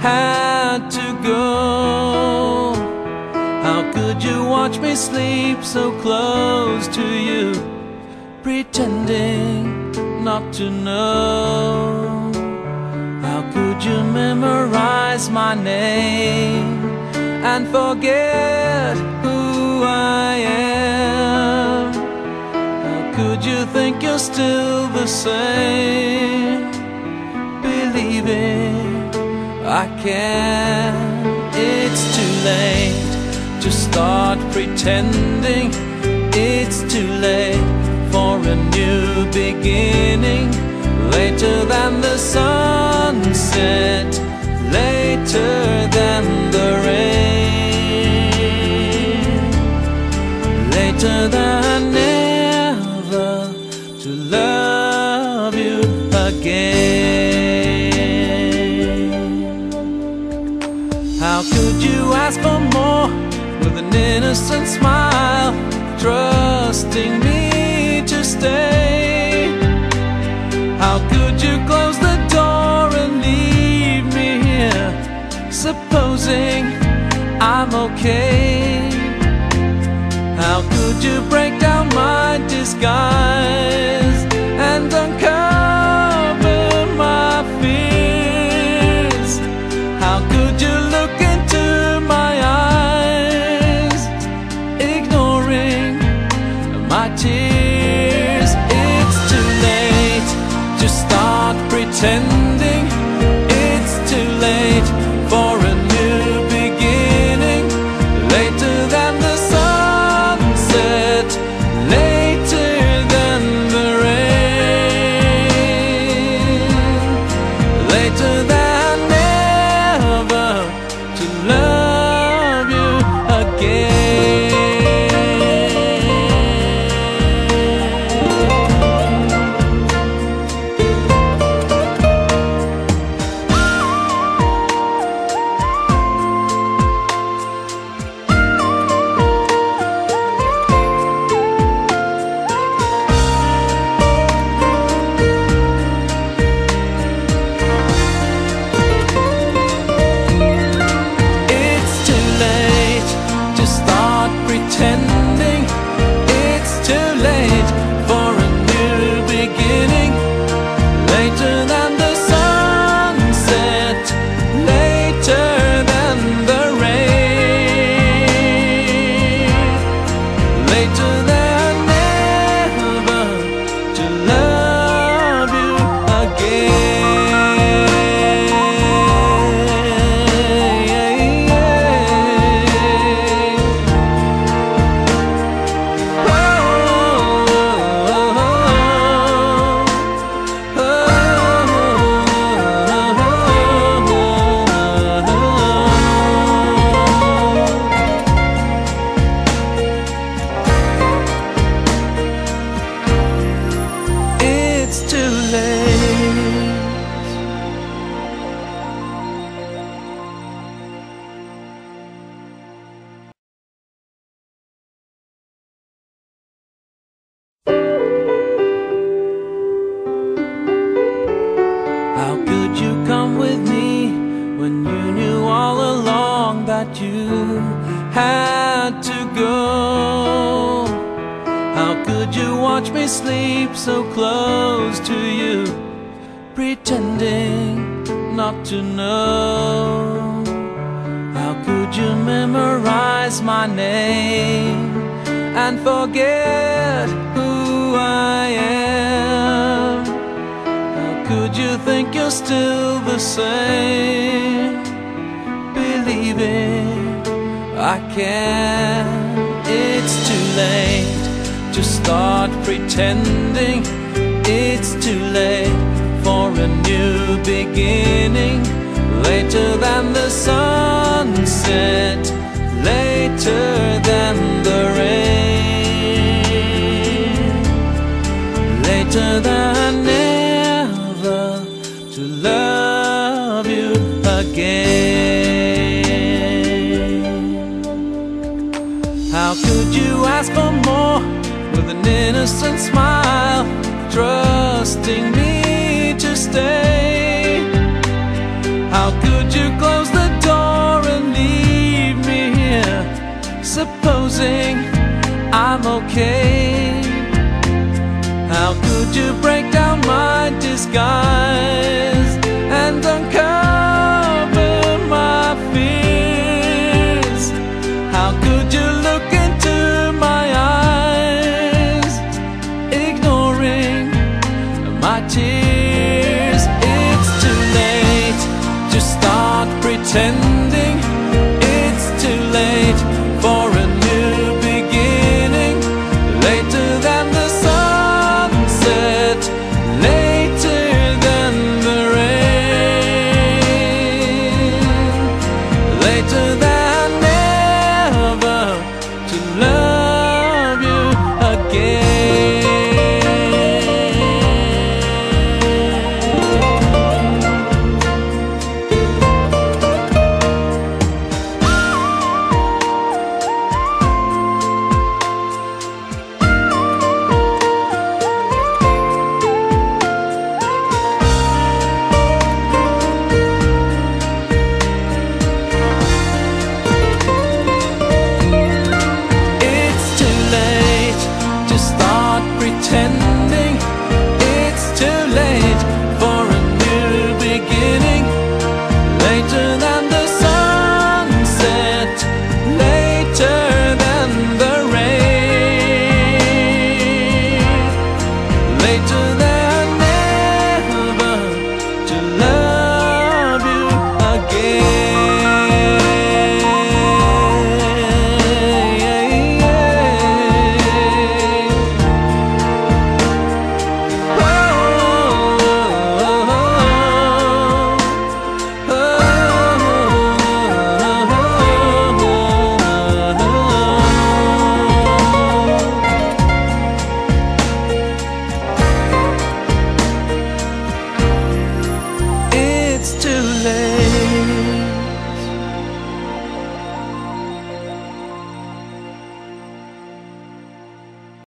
had to go. How could you watch me sleep so close to you, pretending not to know? How could you memorize my name and forget who I am? How could you think you're still the same? Believing I can't, It's too late to start pretending. It's too late for a new beginning. Later than the sunset, later than the rain, later than never to love you again. How could you ask for more with an innocent smile, trusting me to stay? How could you close the door and leave me here, supposing I'm okay? How could you later you had to go? How could you watch me sleep so close to you, pretending not to know? How could you memorize my name and forget who I am? How could you think you're still the same? I can't. It's too late to start pretending. It's too late for a new beginning. Later than the sunset, later than the rain, later than never to love you again. How could you ask for more with an innocent smile, trusting me to stay? How could you close the door and leave me here? Supposing I'm okay. How could you break down my disguise 着那。